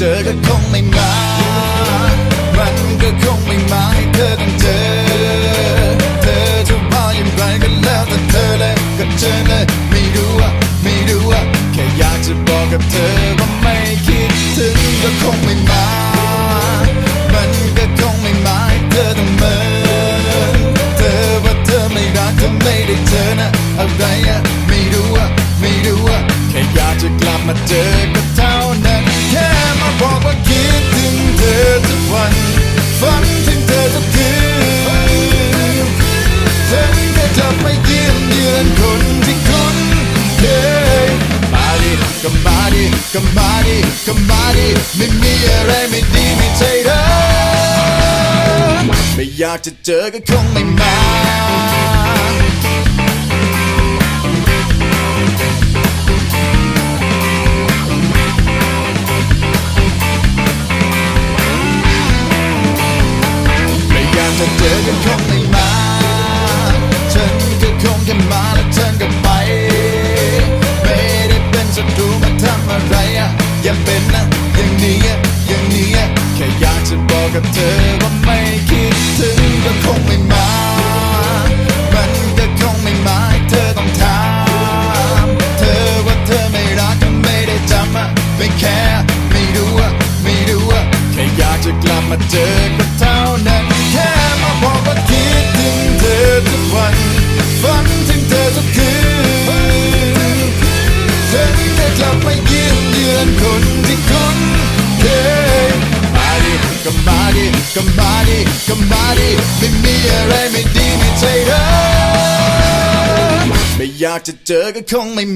เธอก็คงไม่มา มันก็คงไม่มาให้เธอต้องเจอ เธอจะว่าอย่างไรก็แล้วแต่เธอเลยก็เจอเลยไม่รู้ว่าไม่รู้ว่าแค่อยากจะบอกกับเธอว่าไม่คิดถึงก็คงไม่มา มันก็คงไม่มาให้เธอต้องเมินเธอว่าเธอไม่รักเธอไม่ได้เธอนะอะไรอะไม่รู้อะไม่รู้อะแค่อยากจะกลับมาเจอ ก็มาดิก็มาดิไม่มีอะไรไม่ดีไม่ใจเธอไม่อยากจะเจอก็คงไม่มา 这个空没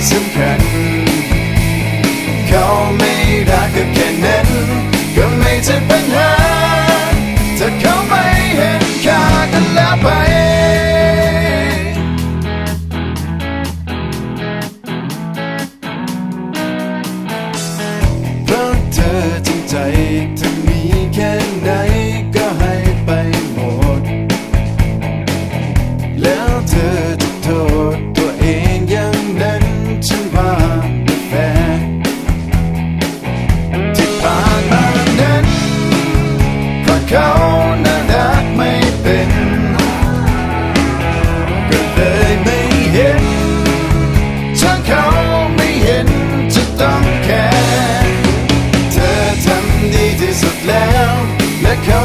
some kind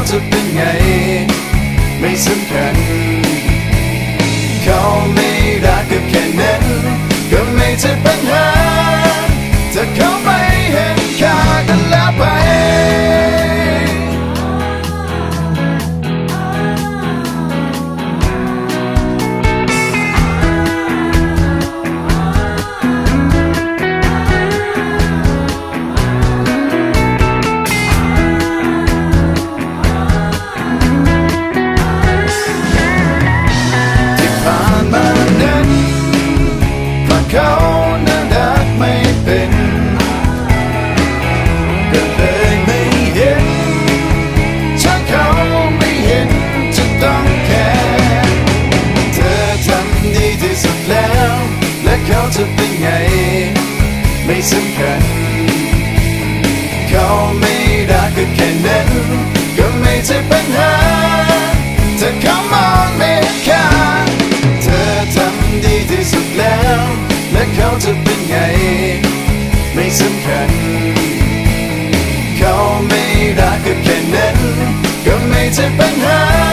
จะเป็นไง ไม่สำคัญ เขาจะเป็นไง ไม่สำคัญ เขาไม่รักก็แค่นั้น ก็ไม่ใช่ปัญหา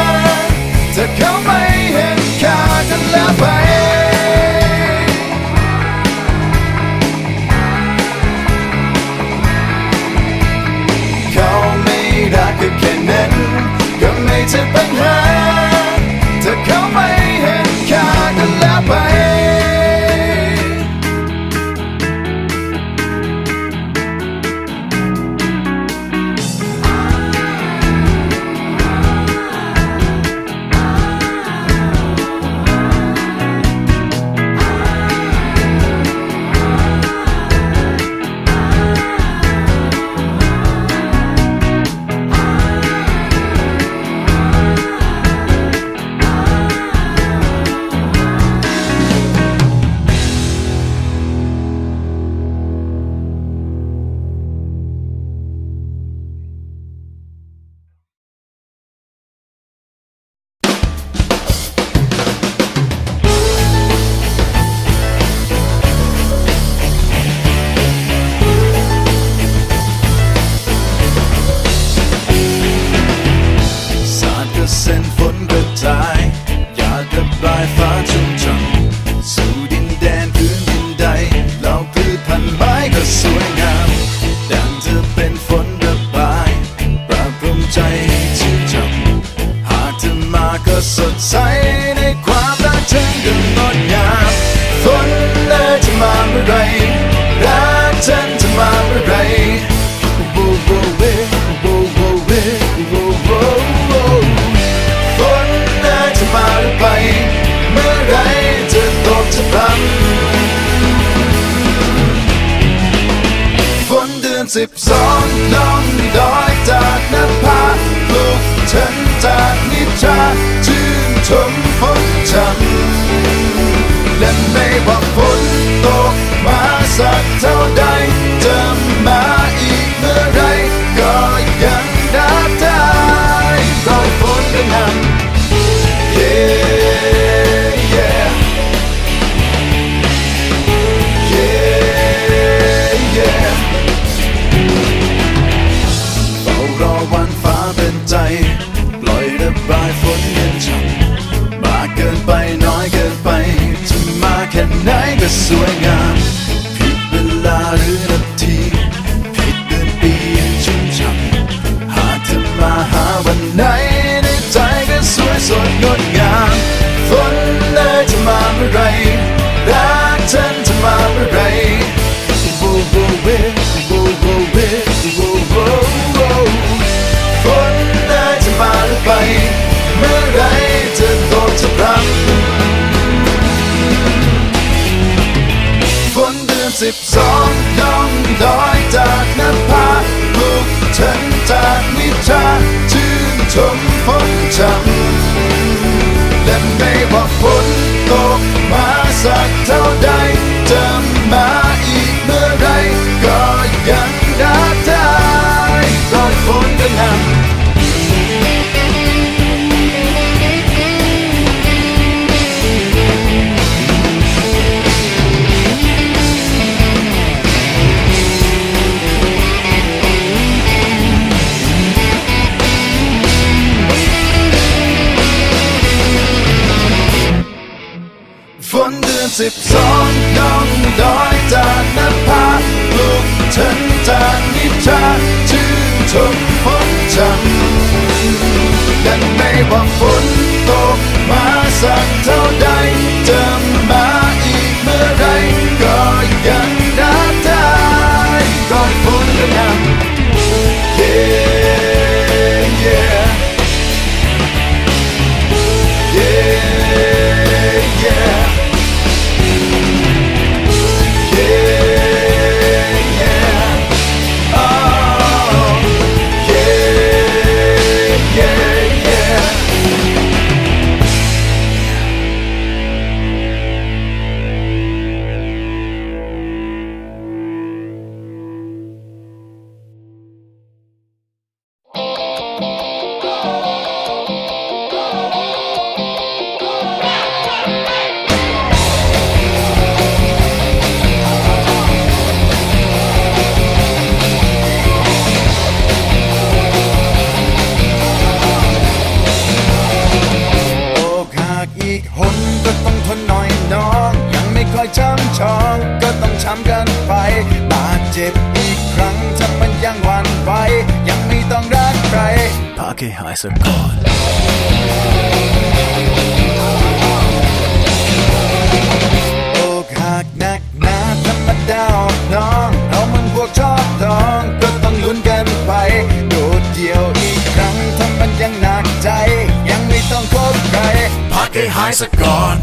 อน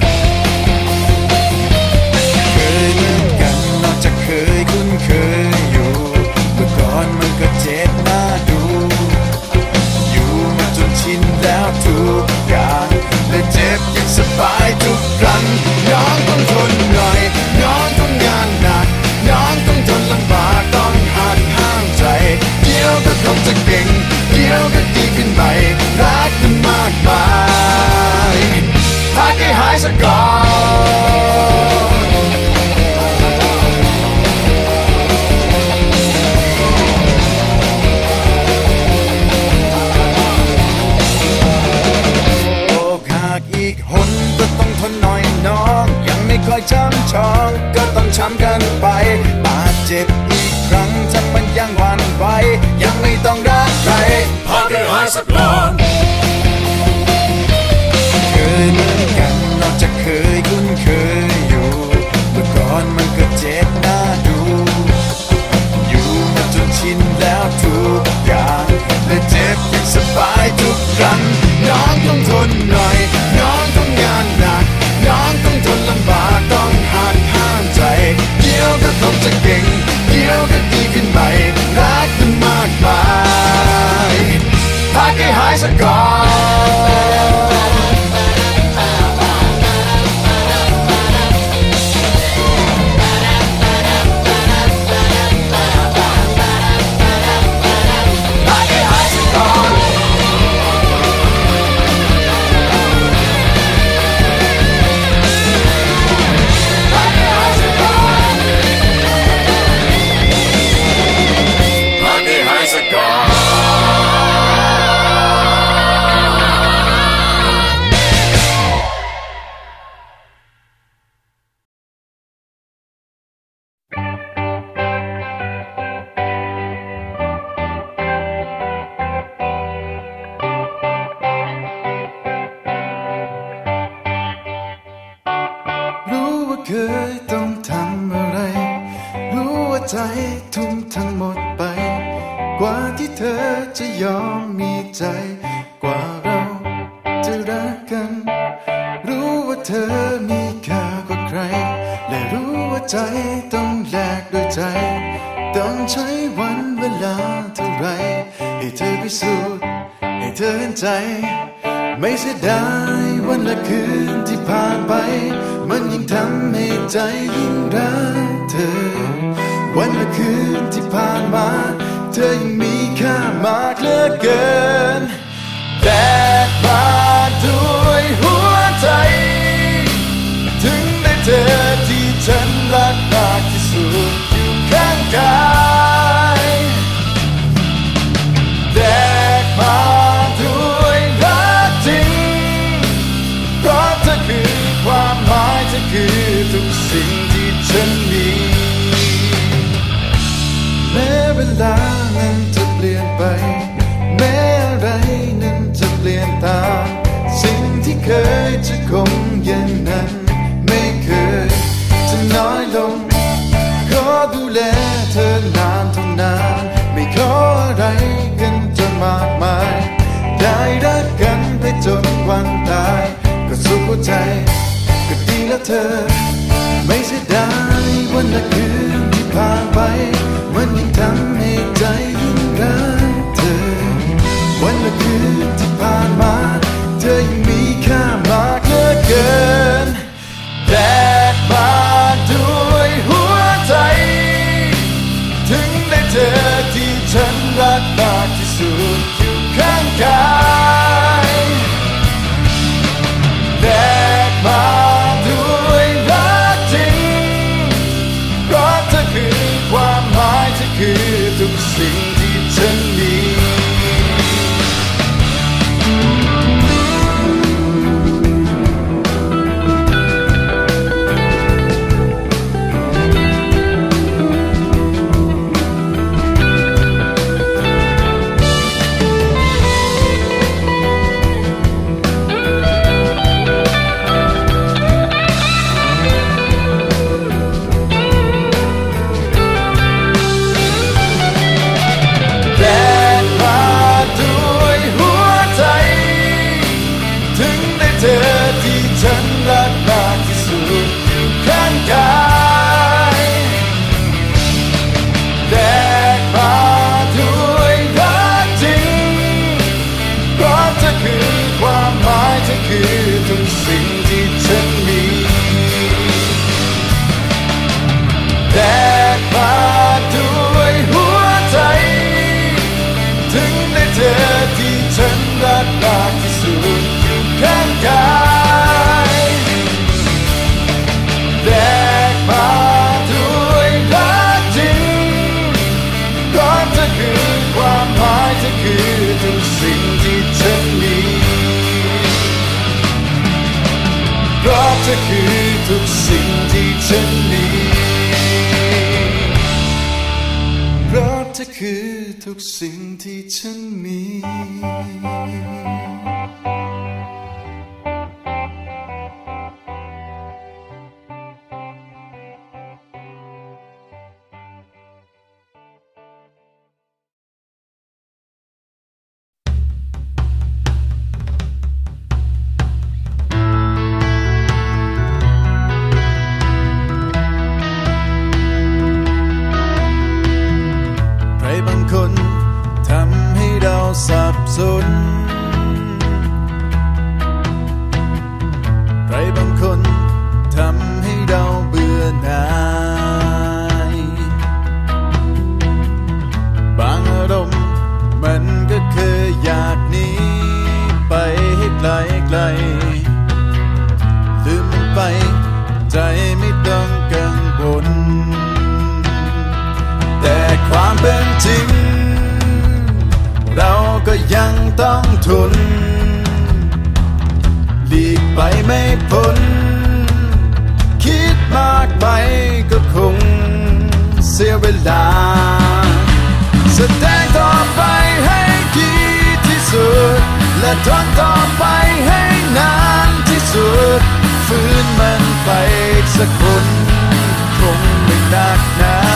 เคยเหมือนกันนอกจากเคยคุ้นเคยอยู่เมื่อก่อนมันก็เจ็บน่าดู อยู่มาจนชินแล้วทุกอย่างและเจ็บยังสบาย ก็ต้องทนหน่อยน้อง ยังไม่ค่อยช้ำชอง ก็ต้องช้ำกันไป There's a God. ยต้องทำอะไร รู้ว่าใจทุ่มทั้งหมดไป กว่าที่เธอจะยอมมีใจ กว่าเราจะรักกัน รู้ว่าเธอมีค่ากว่าใคร และรู้ว่าใจต้องแลกด้วยใจ ต้องใช้วันเวลาเท่าไร ให้เธอพิสูจน์ให้เธอเห็นใจ ไม่เสียดายวันและคืนที่ผ่านไปมัน ทำให้ใจยิ่งรักเธอ วันและคืนที่ผ่านมา เธอยังมีค่ามากเหลือเกินแต่ I. ทุกสิ่งที่ฉันมีเพราะเธอคือทุกสิ่งที่ฉันมี จริง เราก็ยังต้องทนหลีกไปไม่พ้น คิดมากไปก็คงเสียเวลา แสดงต่อไปให้ดีที่สุด และทนต่อไปให้นานที่สุด ฟื้นมันไปสักคน คงไม่นักหนา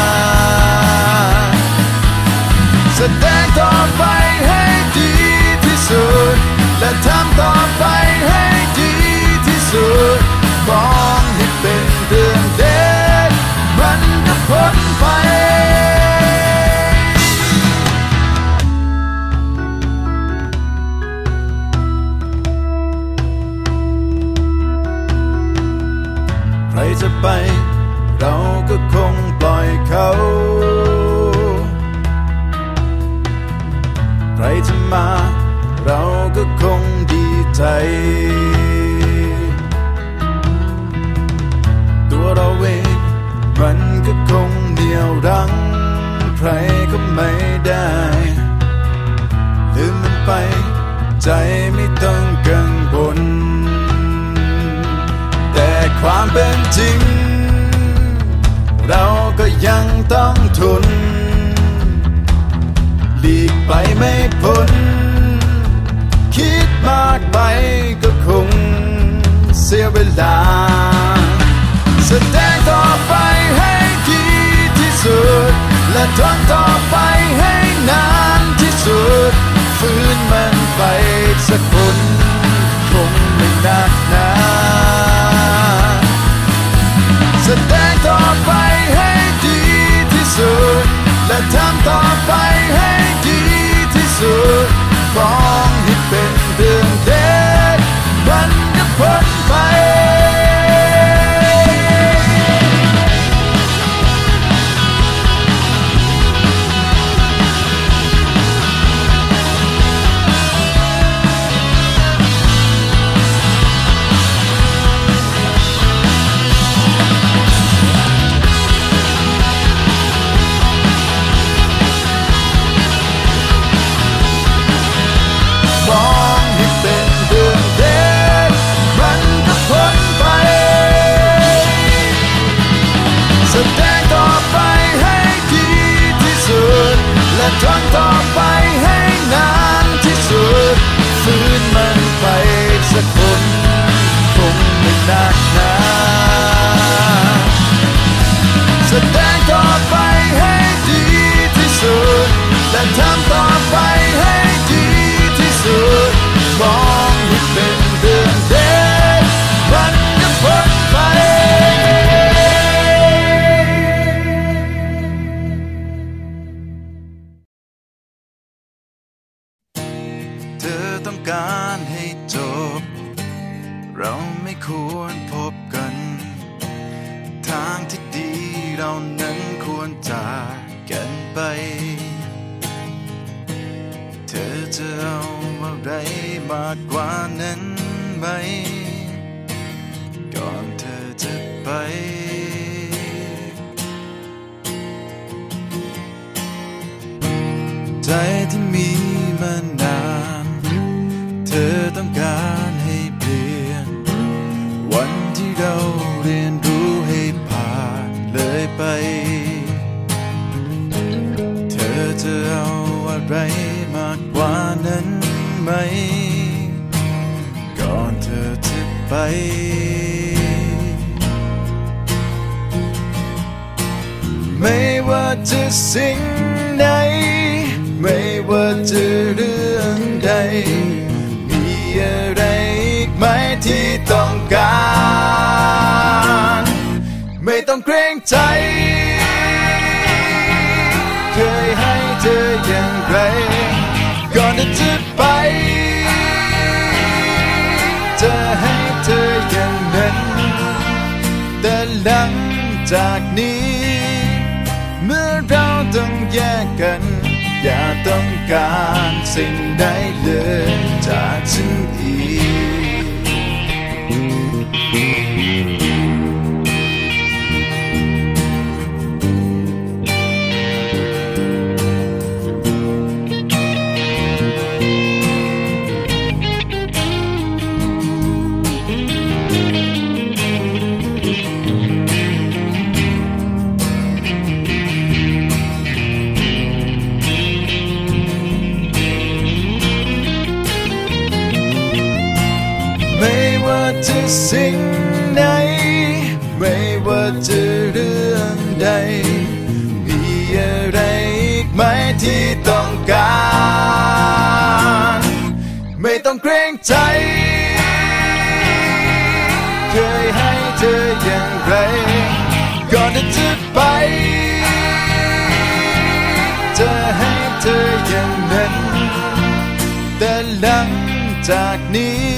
ดงต่อไปให้ดีที่สุด และทำต่อไปให้ดีที่สุด มองให้เป็นเรื่องเด็กมันก็พ้นไปใครจะไป เราก็คงปล่อยเขา ใครจะมา เราก็คงดีใจ เวลา แสดงต่อไปให้ดีที่สุด และทนต่อไปให้นานที่สุด ฟื้นมันไปสักคน เรานั้นควรจากกันไป เธอจะเอาอะไรมากกว่านั้นไหม ก่อนเธอจะไป ไป เธอจะเอาอะไรมากกว่านั้นไหม ก่อนเธอจะไปไม่ว่าจะสิ่งใดไม่ว่าจะเรื่องใด มีอะไรอีกไหมที่ต้องการ ต้องเกรงใจ เคยให้เธออย่างไร ก่อนที่จะไปจะให้เธออย่างนั้นแต่หลังจากนี้ เมื่อเราต้องแยกกัน อย่าต้องการสิ่งใดเลยจากฉัน จากนี้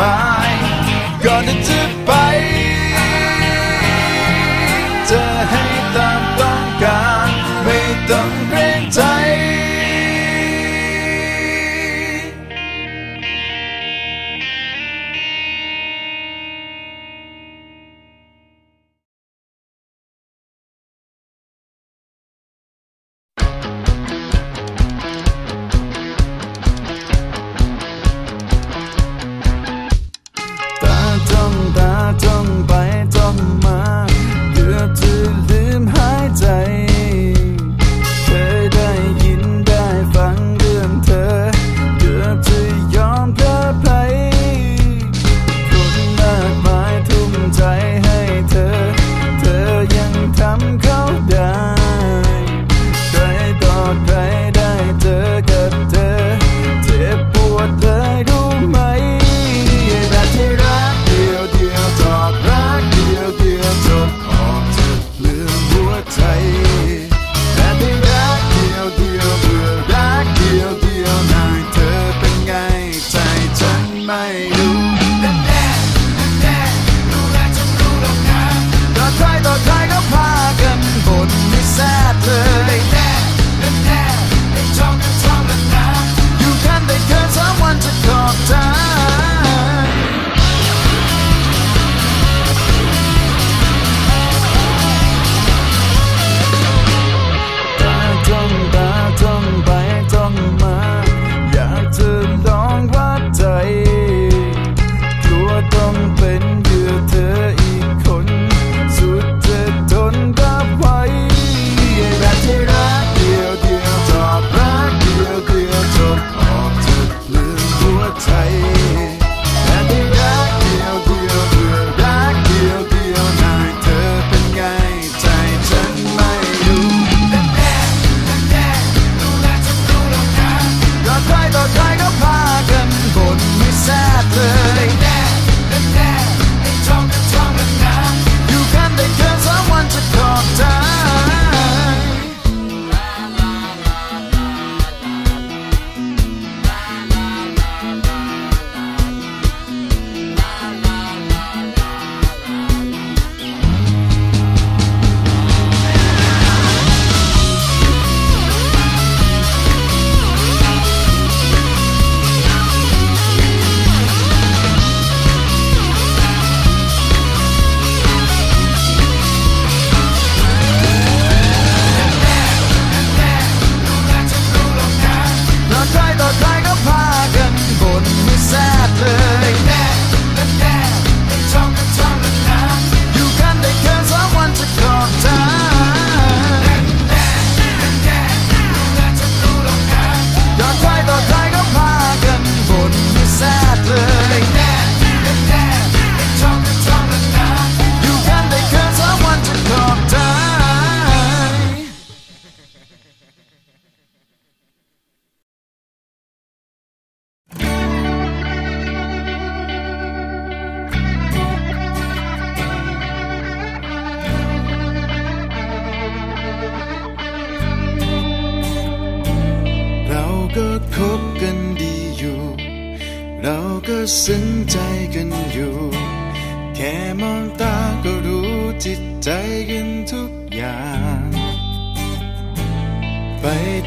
มาก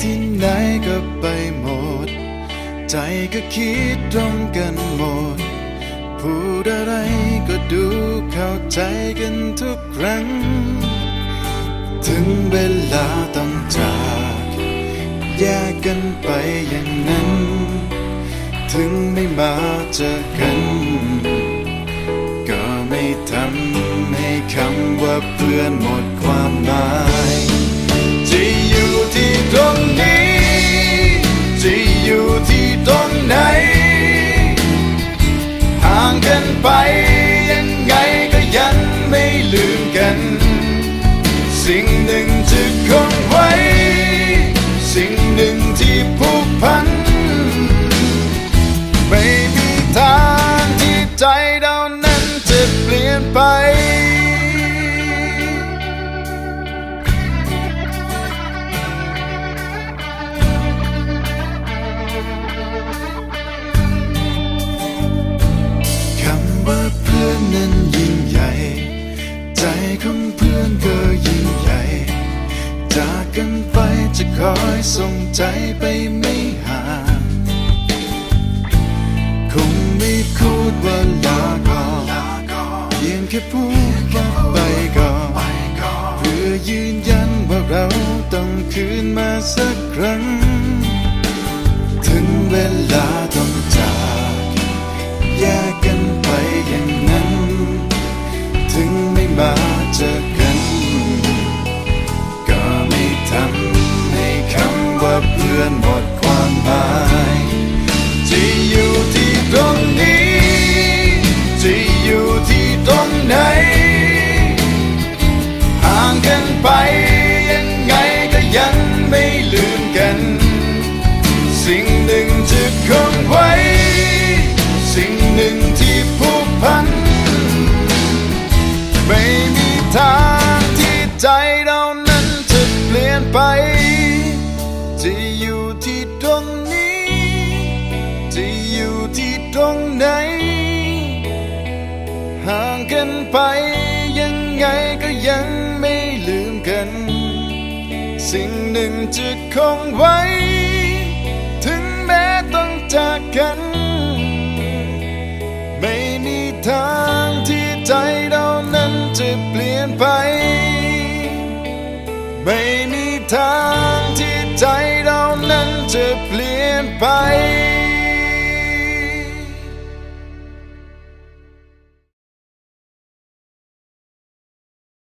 ที่ไหนก็ไปหมด ใจก็คิดตรงกันหมด พูดอะไรก็ดูเข้าใจกันทุกครั้ง ถึงเวลาต้องจาก แยกกันไปอย่างนั้น ถึงไม่มาเจอกัน ก็ไม่ทำให้คำว่าเพื่อนหมดความหมาย ที่ตรงนี้ จะอยู่ที่ตรงไหน ห่างกันไปยังไงก็ยังไม่ลืมกัน สิ่งหนึ่งจะคงไว้ จะคอยส่งใจไปไม่ห่างคงไม่พูดว่าลาก่อนเพียงแค่พูดว่าไปก่อนเพื่อยืนยันว่าเราต้องคืนมาสักครั้ง ถึงเวลา อนหมด จะคงไว้ ถึงแม้ต้องจากกัน ไม่มีทางที่ใจเรานั้นจะเปลี่ยนไป ไม่มีทางที่ใจเรานั้นจะเปลี่ยนไป